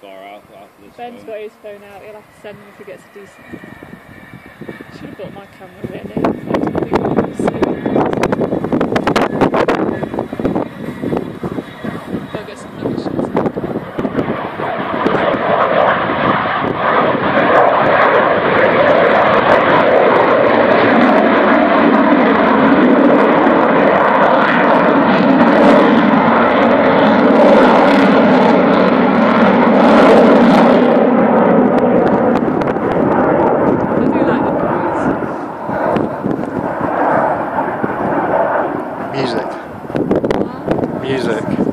far out after this. Ben's phone. got his phone out. He'll have to send me if he gets a decent. Should have bought my camera really. Music.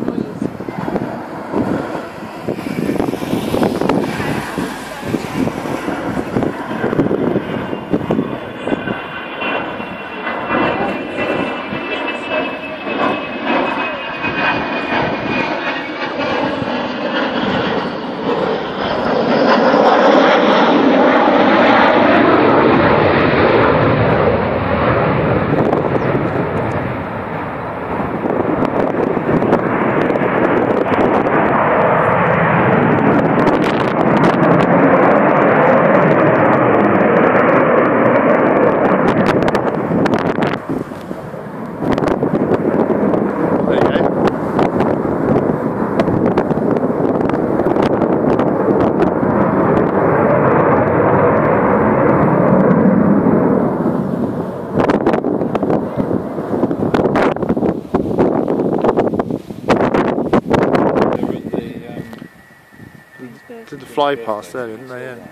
Did the fly past there, didn't they? Yeah.